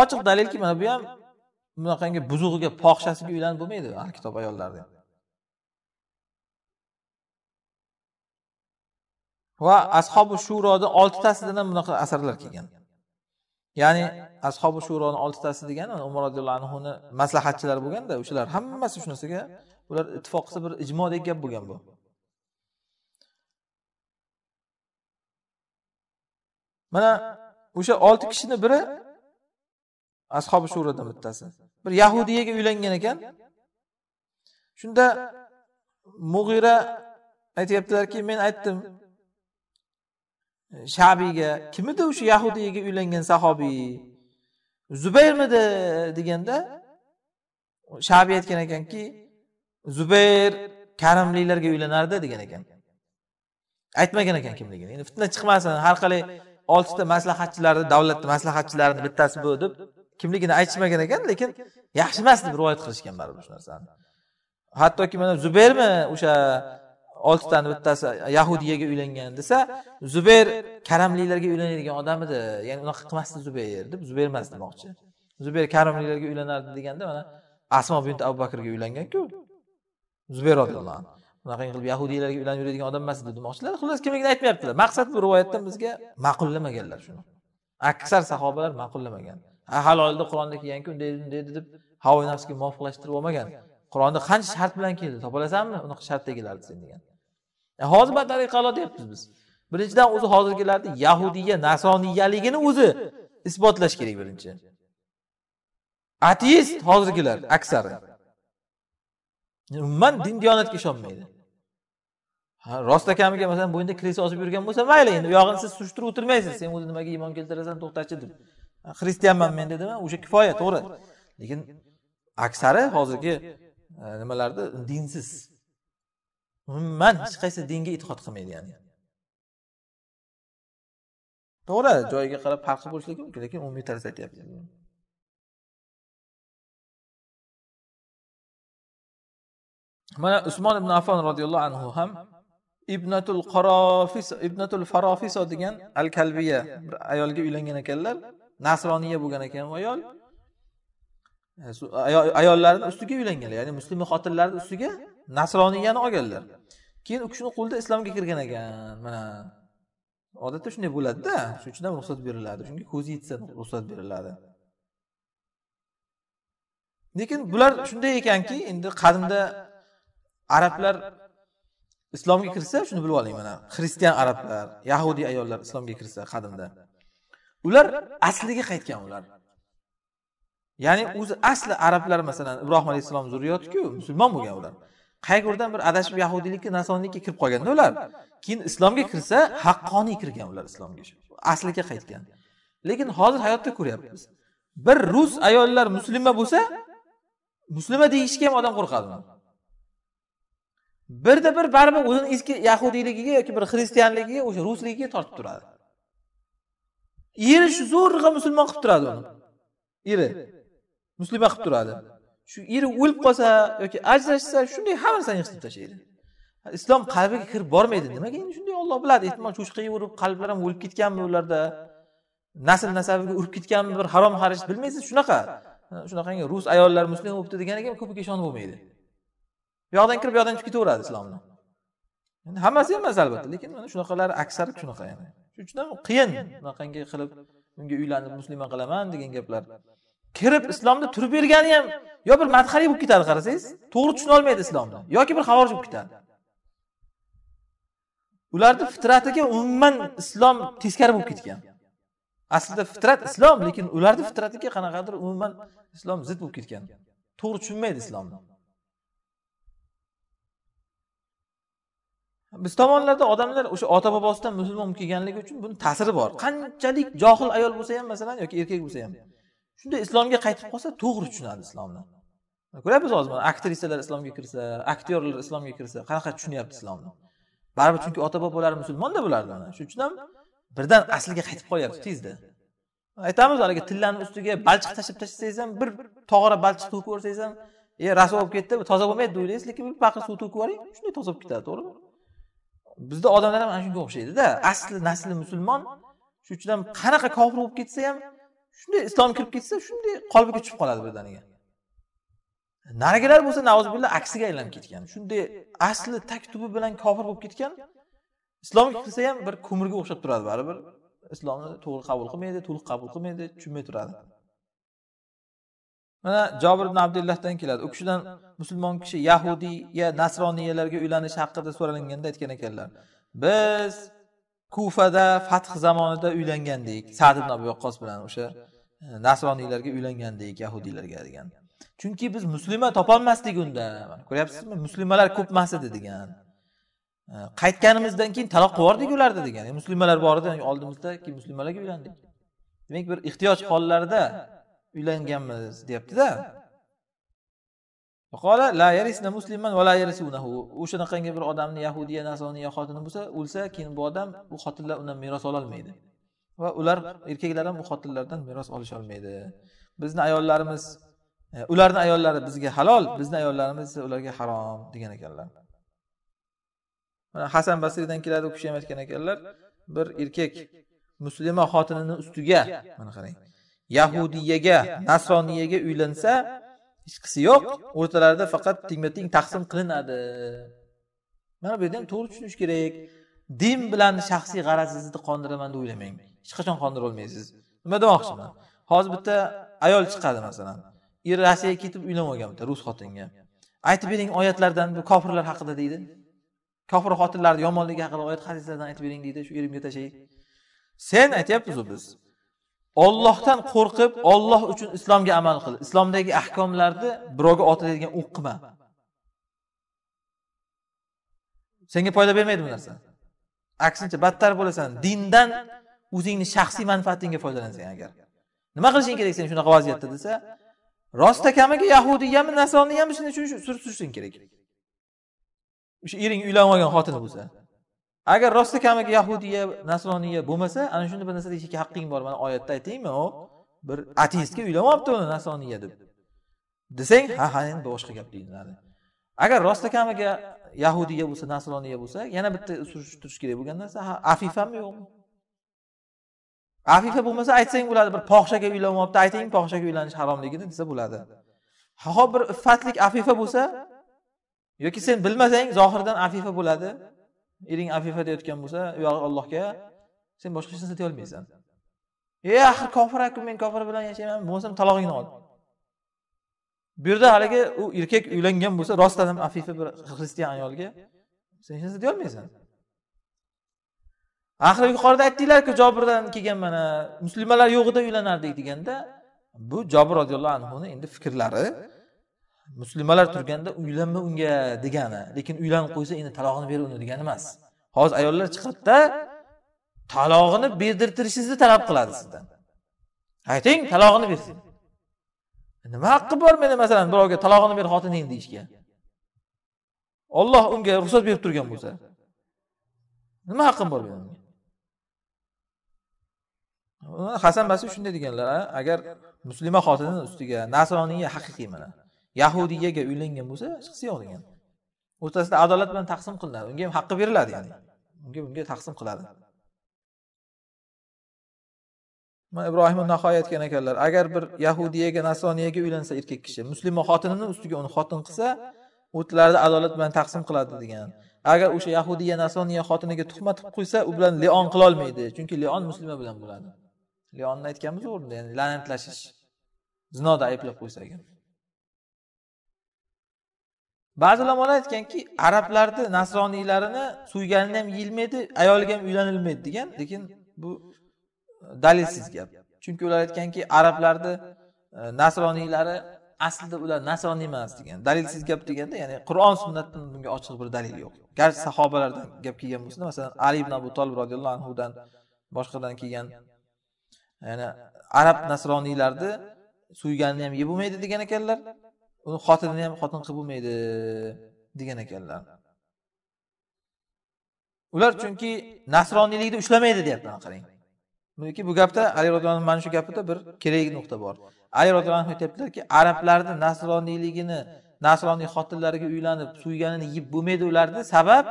ochiq dalilki mana bu ham bunaqangi buzug'iga fohishasiga uylanib bo'lmaydi ahli kitob ayollarni va ashobi shuroni oltitasidan ham bunaqa asarlar kelgan. Ya'ni ashobi shuroni oltitasi degani umar roziyallohu anhuni maslahatchilari bo'lganda o'shalar hammasi shu narsaga ular ittifoq qilsa bir ijmodek gap bo'lgan bu. Mana o'sha olti kishini biri ashobi shuradan bittasi bir yahudiyaga uylangan ekan. Shunda mug'ira aytyaptilarki men aytdim shabiyga kim edi o'sha yahudiyaga uylangan sahobiy? Zubayrmidi deganda shabiy aytgan ekanki zubayr karimliklarga uylanardi degan ekan. Aytmagan ekan kimligini. Endi fitna chiqmasin har qalay oltita maslahatchilarni davlatni maslahatchilarini bittasi bu deb kimligini aytishmagan ekan lekin yaxshi emas deb rivoyat qilishgan baribir shu narsani. Hattoki mana zubayrmi o'sha oltitani bittasi yahudiyaga uylangan desa zubayr karamliklarga uylanadigan odam edi. Ya'ni unaqa qilmasdi zubayr deb zubayr emas demoqchi. Zubayr karamliklarga uylanardi deganda mana asmo bint abu bakrga uylanganku. Zubayr roziyallohu anhu. Qilib yahudiylarga uylanib yuradigan odam emas edi demoqchilar. Xullas kimligini aytmayaptilar. Maqsad bu rivoyatdan bizga ma'qullamaganlar shuni. Aksar sahobalar ma'qullamagan. Ha halolda qur'onda kelganku unday unday deb havo nafsga muvofiqlashtirib olmagan. Qur'onda qancha shart bilan keldi topa olasanmi unaqa shartdagilarni sen degan. E, hozir batariqalo deyapmiz biz. Birinchidan o'zi hozirgilarni yahudiya nasroniyyaligini o'zi isbotlash kerak birinchi. Ateist hozirgilar aksari. Umuman din diyonatga ishonmaydi. Rost akamiga masalan bo'yinda kris osib yurgan bo'lsa mayli endi u siz surishtirib o'tirmaysiz sen o'zi nimaga iymon keltirasan to'xtachi deb. Xristianman men dedimi o'sha kifoya to'g'ri. Lekin aksari hozirgi e, nimalarda dinsiz. Umuman hech qaysi dinga e'tiqod qilmaydi ya'ni. To'g'ri joyiga qarab farqi bo'lishligi mumkin lekin umumiy tarzda aytyapti mana usmon ibn afon roziyallohu anhu ham ibnatul qarofis ibnatul farofiso degan al kalbiya bir ayolga uylangan ekanlar nasroniya bo'lgan ekan ayol. Ayollarni ustiga uylanganlar ya'ni musulmon xotinlarni ustiga nasroniyani olganlar. keyin u kishini qo'lida islomga kirgan ekan. Mana. Odatda shunday bo'ladida. Shuning uchun ham ruxsat beriladi. Chunki ko'zi yetsa ruxsat beriladi. Lekin bular shunday ekanki endi qadimda arablar islomga kirsa shuni bilib oling mana. Xristian arablar yahudiy ayollar islomga kirsa qadimda. Ular asliga qaytgan ular. Ya'ni o'zi asli arablar masalan ibrohim alayhissalom zurriyotiku musulmon bo'lgan ular qayg'urdan bir adashib yahudiylikka nasoniylikka kirib qolganda ular keyin islomga kirsa haqqoniy kirgan ular islomga asliga qaytgan. lekin hozir hayotda ko'ryapmiz. bir rus ayollar muslima bo'lsa muslima deyishga ham odam qo'rqadi birda bir baribir o'zini eski yahudiyligiga yoki bir xristianligiga o'sha rusligiga tortib turadi. Eri shu zo'rg'a musulmon qilib turadi uni. Eri muslima qilib turadi shu eri o'lib qolsa yoki ajrashsa shunday hamma narsani yig'ib tashlaydi. Islom qalbiga kirib bormaydi nimaga endi shunday olloh biladi? Ehtimol cho'chqa yeyverib qalblari ham o'lib ketganmi ularda? Nasl nasabiga urib ketganmi bir harom xarij bilmaysiz shunaqa. Shunaqangi rus ayollar muslim bo'libdi deganiga ko'piga ishonib bo'lmaydi. Bu yoqdan kirib bu yoqdan chiqib ketaveradi islomni. Endi hammasi emas albatta. Lekin mana shunaqalar aksar shunaqa yani. Shuning uchun ham qiyin. Bunaqangi qilib unga uylanib muslima qilaman degan gaplar. Kirib islomda turib bergani ham yo bir madhariy bo'lib ketadi qarasangiz? To'g'ri tushuna olmaydi islomni. Yoki bir havorij bo'lib ketadi. Ularni fitratiga umuman islom teskari bo'lib ketgan. Aslida fitrat islom lekin ularni fitratiga qanaqadir umuman islom zid bo'lib ketgan. To'g'ri tushunmaydi islomni. Biz tomonlarda odamlar o'sha ota bobosidan musulmon bo'lib kelganligi uchun buni ta'siri bor. Qanchalik johil ayol bo'lsa ham masalan yoki erkak bo'lsa ham. Shunday islomga qaytib qolsa to'g'ri tushunadi islomni. Ko'ryapmiz hozir mana aktrisalar islomga kirsa aktyorlar islomga kirsa qanaqa tushunyapti islomni? Baribir chunki ota bobolari musulmonda bularni shuning uchun ham birdan asliga qaytib qolyapti tezda. Aytamiz haligi tillani ustiga balchiq tashlab tashlasangiz ham bir tog'ora balchiq to'kib yuborsangiz ham e rasvo bo'lib ketdi toza bo'lmaydi deb o'ylaysiz lekin bir paqir suv to'kib yuboring shunday toza bo'lib ketadi to'g'rimi? Bizda odamlar ham ana shunga o'xshaydida asli nasli musulmon shuning uchun ham qanaqa kofir bo'lib ketsa ham shunday islom kirib ketsa shunday qalbiga tushib qoladi birdaniga. Narigilar bo'lsa nauzubillah aksiga aylanib ketgan. Shunday asli tag tubi bilan kofir bo'lib ketgan. Islomga kirsa ham bir ko'mirga o'xshab turadi baribir. Islomni to'g'ri qabul qilmaydi to'liq qabul qilmaydi tushunmay turadi. Mana jobir ibn abdullahdan keladi. U kishidan musulmon kishi yahudiy ya nasroniylarga uylanish haqida so'ralinganda aytgan ekanlar. Biz kufada fath zamonida uylangandik. Sad ibn abu vaqqos bilan o'sha e, nasroniylarga uylangandik yahudiylarga degan. Chunki biz musulmon topolmasdik unda. Ko'ryapsizmi? Muslimalar ko'p emas edi degan e, qaytganimizdan keyin taloq qilib yubordik ularni degan e, musulmonlar bor edi oldimizda keyin musulmonlarga uylandik. Demak bir ehtiyoj hollarida uylanganmiz deyaptida. O'shanaqangi bir odamni yahudiya nasoniya xotini bo'lsa o'lsa keyin bu odam bu xotinlar undan meros ololmaydi. Va ular erkaklar ham u xotinlardan meros olisholmaydi. Bizni ayollarimiz e, ularni ayollari bizga halol bizni ayollarimiz esa ularga harom degan ekanlar. Mana hasan basriydan keladi u kishi ham aytgan ekanlar bir erkak muslima xotinini ustiga mana qarang yahudiyaga nasroniyaga uylansa hech qisi yo'q. O'rtalarida faqat tengma teng taqsim qilinadi. Mana bu yerda ham to'g'ri tushunish kerak. Din bilan shaxsiy g'arazingizni qondiraman deb o'ylamang. Hech qachon qondira olmaysiz nima demoqchiman? hozir bitta ayol chiqadi masalan. er rossiyaga ketib uylanib olgan bitta rus xotinga. aytib bering oyatlardan bu kofirlar haqida deydi. Kofir xotinlarni yomonligi haqida oyat hadislardan aytib bering deydi. Shu erimga tashlay. Sen aytyapmizu biz ollohdan qo'rqib olloh uchun islomga amal qil. Islomdagi ahkomlarni birovga otadigan o'q qilma senga foyda bermaydi bu narsa. Aksincha battar bo'lasan. Dindan o'zingni shaxsiy manfaatingga foydalansang agar. Nima qilishing kerak sen shunaqa vaziyatda desa rostakamiga yahudiyami nasroniyami shuni surishing kerak. O'sha ering uylanib olgan xotini bo'lsa. Agar rosti kamiga yahudiya nasroniya bo'lmasa ana shunda bir narsa deyishga haqqing bor. Mana oyatda aytingmi u bir ateistga uylanyapti uni nasroniya deb. Desang ha ha endi boshqa gap deyiladi. Agar rostakamiga yahudiya bo'lsa nasroniya bo'lsa yana bitta surishtirish kerak bo'lgan narsa ha afifami yo'qmi? Afifa bo'lmasa aytsang bo'ladi bir fohishaga uylanmayapti ayting fohishaga uylanish haromligini desa bo'ladi. Ho bir iffatlik afifa bo'lsa yoki sen bilmasang zohirdan afifa bo'ladi. Ering afifa deyotgan bo'lsa u yog'i allohga sen boshqa hech narsa deyolmaysan e axir kofir aku men kofir bilan yashayman bo'lmasam talog'ingni ol. Bu yerda haligi u erkak uylangan bo'lsa rostdan ham afifa bir xristian ayolga sen hech narsa deyolmaysan axir yuqorida aytdinglarku jobirdan kelgan mana musulmonlar yo'g'ida uylanardik deganda bu jobir roziyallohu anhuni endi fikrlari muslimalar turganda uylanma unga degani lekin uylanib qo'ysa endi talog'ini ber uni degani emas. Hozir ayollar chiqadida talog'ini berdirtirishingizni talab qiladi sizdan. Ayting talog'ini bersin nima haqqi bor meni masalan birovga talog'ini ber xotining deyishga? Olloh unga ruxsat berib turgan bo'lsa. Nima haqqim bor meni? Hasan basriy shunday deganlar agar muslima xotinini ustiga nasroniya haqiqiy mana. Yahudiyaga uylangan bo'lsa hech qisi yo'q degan. O'rtasida adolat bilan taqsim qilinadi. Unga ham haqqi beriladi ya'ni. Unga bunga taqsim qiladi. Mana ibrohim nahoya aytgan ekanlar agar bir yahudiyaga nasroniyaga uylansa erkak kishi muslima xotinini ustiga uni xotin qilsa o'tlarni adolat bilan taqsim qiladi degan. Agar o'sha yahudiya nasroniya xotiniga tuhmat qilib qo'ysa u bilan leon qilolmaydi chunki leon muslima bilan bo'ladi. Leonni aytganmiz o'rnida ya'ni la'natlashish zinoda ayblab qo'ysa agar ba'zi ulamolar aytganki arablarni nasroniylarini so'yganini ham yeyilmaydi ayoliga ham uylanilmaydi degan. Lekin bu e, dalilsiz gap. Chunki ular aytganki arablarni e, nasroniylari aslida ular nasroniy emas degan. Dalilsiz gap deganda ya'ni qur'on sunnatdan bunga ochiq bir dalil yo'q. Garchi sahobalardan gap kelgan bo'lsa masalan ali ibn abu tolib roziyallohu anhudan boshqadan kelgan ya'ni arab nasroniylarni so'yganini ham yeb bo'lmaydi degan ekanlar. Uni xotinini ham xotin qilib bo'lmaydi degan ekanlar. Ular chunki nasroniylikni ushlamaydi deyapti qarang. Buniki bu gapda ali roziyallohu mana shu gapida bir kerakli nuqta bor. Ali roziyallohu anhu aytyaptilarki arablarni nasroniyligini nasroniy xotinlariga uylanib suyganini yeb bo'lmaydi ularni sabab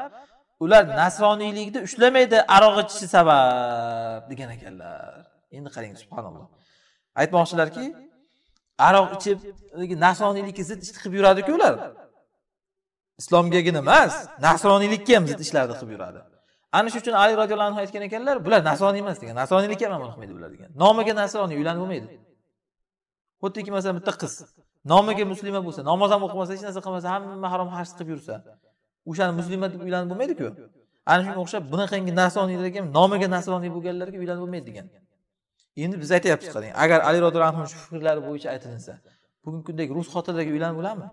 ular nasroniylikni ushlamaydi aroq ichishi sabab degan ekanlar. Endi qarang subhanalloh. Aytmoqchilarki aroq ichib nasroniylikka zid ish qilib yuradiku ular? Islomgagina emas nasroniylikka ham zid ishlarni qilib yuradi. Ana shu uchun ali roziyallohu anhu aytgan ekanlar bular nasroniy emas degan nasroniylikka ham amal qilmaydi bular degan nomiga nasroniy uylanib bo'lmaydi. Xuddiki masalan bitta qiz. Nomiga muslima bo'lsa namoz ham o'qimasa hech narsa qilmasa hamma harom hars qilib yursa o'shani muslima deb uylanib bo'lmaydiku. Ana shunga o'xshab bunaqangi nasroniylarga ham nomiga nasroniy bo'lganlarga uylanib bo'lmaydi degan. Endi biz aytyapmiz qarang agar ali roziyallohu anhu shu fikrlari bo'yicha aytilinsa bugungi kundagi rus xotinlarga uylanib bo'ladimi?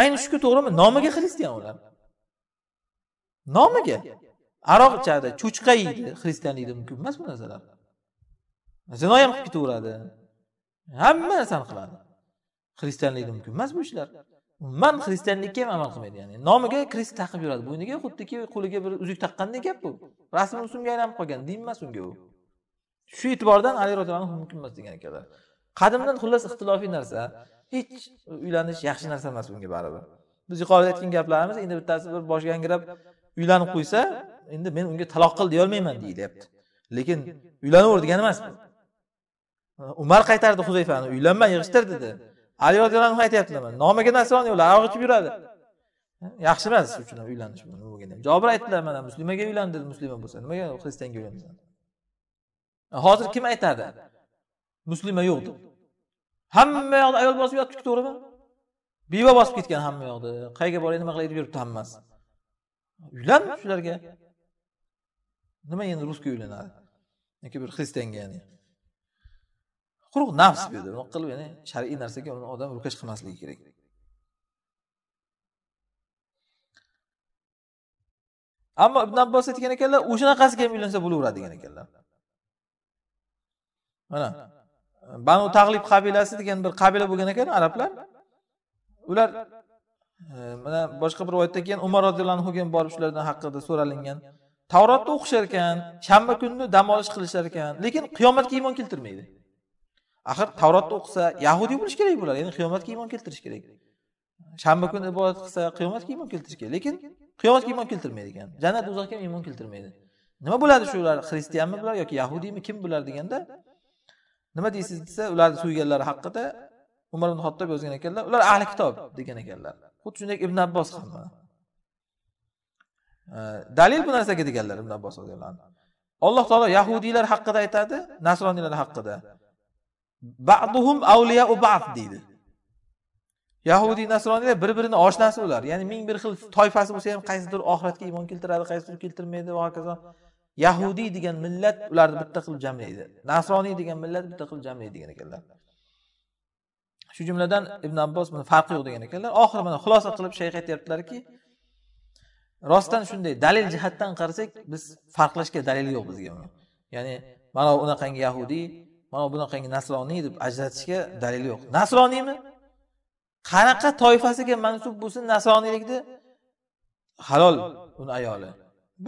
Ayni shuku to'g'rimi nomiga xristian ular. Nomiga. Aroq ichadi cho'chqa yeydi xristianlikda mumkin emas bu narsalar. Zino ham qilib ketaveradi. Hamma narsani qiladi. Xristianlikda mumkin emas bu ishlar. Umuman xristianlikka ham amal qilmaydi ya'ni nomiga krest taqib yuradi. Bo'yniga xuddiki qo'liga bir uzuk taqqandek gap bu. Rasm rusumga aylanib qolgan din emas unga u shu e'tibordan ali roziyallohu anhu mumkin emas degan ekanlar. Qadimdan xullas ixtilofiy narsa. Hech uylanish yaxshi narsa emas bunga baribir. Biz yuqorida aytgan gaplarimiz endi bittasi bir boshga angrab uylanib qo'ysa endi men unga taloq qil deyolmayman deyilyapti lekin uylanaver degani emas bu. Umar qaytardi huzayfani uylanma yig'ishtir dedi. Ali roziyallohu anhu aytyaptilar nomiga nasroniy ular aroq ichib yuradi. Yaxshi emas uchun uylanish jobir aytdilar mana muslimaga uylan dedi muslima bo'lsa nimaga xristianga uylansan hozir kim aytadi? Muslima yo'q deb. Hamma yoqda ayol bosib yotibdi to'g'rimi? Beva bosib ketgan hamma yoqda. Qayerga boray nima qilay deb yuribdi hammasi. Uylan shularga. Nima endi rusga uylanadi yoki bir xristianga ya'ni quruq nafs bu yerda unaqa qilib ya'ni shar'iy narsaga uni odam ro'kash qilmasligi kerak. Ammo ibn abbos aytgan ekanlar o'shanaqasiga ham uylansa bo'laveradi degan ekanlar. Mana banu tag'lib qabilasi degan bir qabila bo'lgan ekan arablar. Ular e, mana boshqa bir rivoyatda keyin umar roziyallohu anhuga borib shulardan haqida so'ralingan. Tavrotni o'qishar ekan shanba kuni dam olish qilishar ekan lekin qiyomatga iymon keltirmaydi. Axir tavrotni o'qisa yahudiy bo'lishi kerak bular ya'ni qiyomatga iymon keltirish kerak. Shanba kuni ibodat qilsa qiyomatga iymon keltirish kerak lekin qiyomatga iymon keltirmaydi ekan jannat do'zaxga ham iymon keltirmaydi. Nima bo'ladi shular xristianmi bular yoki yahudiymi kim bular deganda nima deysiz desa ularni so'yganlari haqida umar ibn hattob yozgan ekanlar ular ahli kitob degan ekanlar. Xuddi shunday ibn abbos ham dalil bu narsaga deganlar ibn abbos roziyallohu anhu. Alloh taolo yahudiylar haqida aytadi nasroniylar haqida. Ba'duhum avliyau ba'd deydi. Yahudiy nasroniylar bir birini oshnasi ular. Ya'ni ming bir xil toifasi bo'lsa ham qaysidir oxiratga iymon keltiradi qaysidir keltirmaydi va hokazo. Yahudiy degan millat ularni bitta qilib jamlaydi nasroniy degan millat bitta qilib jamlaydi degan ekanlar. Shu jumladan ibn abbos buni farqi yo'q degan ekanlar. Oxiri mana xulosa qilib shayx aytyaptilarki rostdan shunday dalil jihatdan qarasak biz farqlashga dalil yo'q bizga uni ya'ni mana unaqangi yahudiy mana bunaqangi nasroniy deb ajratishga dalil yo'q. Nasroniymi? Qanaqa toifasiga mansub bo'lsin nasroniylikni? Halol uni ayoli.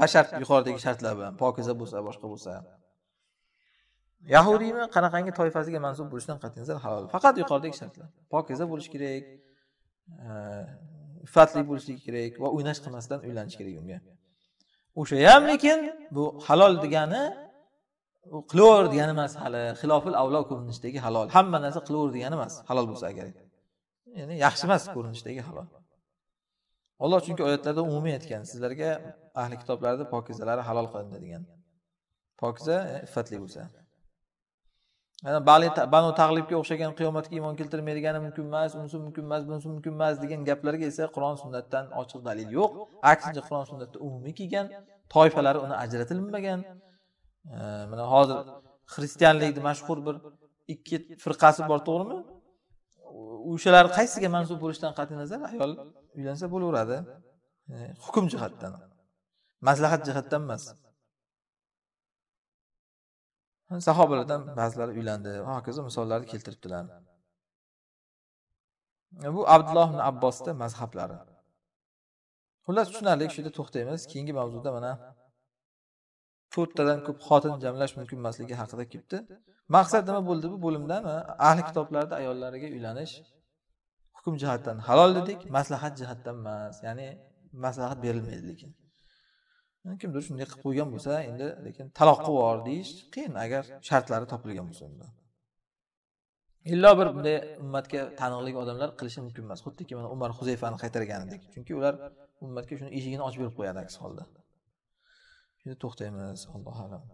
Bashart yuqoridagi shartlar bilan pokiza bo'lsa boshqa bo'lsa yahudiymi qanaqangi toifasiga mansub bo'lishidan qat'iy nazar halol. Faqat yuqoridagi shartlar. Pokiza bo'lishi kerak iffatli bo'lishligi kerak va o'ynash qilmasdan uylanish kerak unga. O'sha ham lekin bu halol degani u qilaver degani emas hali xilofil avlo ko'rinishdagi halol. Hamma narsa qilaver degani emas halol bo'lsa agar. Ya'ni yaxshi emas ko'rinishdagi halol alloh chunki oyatlarda umumiy aytgan sizlarga ahli kitoblarda pokizalari halol qilindi degan. Pokiza e, iffatli bo'lsa. Mana bali banu tag'libga o'xshagan qiyomatga iymon keltirmaydigani mumkin emas unisi mumkin emas bunisi mumkin emas degan gaplarga esa qur'on sunnatdan ochiq dalil yo'q. Aksincha qur'on sunnatda umumiy kelgan toifalari uni ajratilmagan. E, mana hozir xristianlikni mashhur bir ikki firqasi bor to'g'rimi? O'shalar qaysiga mansub bo'lishidan qat'iy nazar ayol uylansa bo'laveradi. Hukm jihatdan. Maslahat jihatdan emas. Sahobalardan ba'zilari uylandi. Va hokazo misollarni keltiribdilar. Bu abdulloh ibn abbosni mazhablari. Xullas tushunarli shu yerda to'xtaymiz. Keyingi mavzuda mana to'rttadan ko'p xotin jamlash mumkin emasligi haqida kelibdi maqsad nima bo'ldi bu bo'limdan ahli kitoblarda ayollariga uylanish hukm jihatdan halol dedik maslahat jihatdan emas ya'ni maslahat berilmaydi lekin. Kimdir shunday qilib qo'ygan bo'lsa endi lekin taloqqa bor deyish qiyin agar shartlari topilgan bo'lsa unda. Illo bir bunday ummatga taniqli odamlar qilishi mumkin emas xuddiki mana umar huzayfani qaytarganidek chunki ular ummatga shuni eshigini ochib berib qo'yadi aks holda. Shunda to'xtaymiz allohu alam.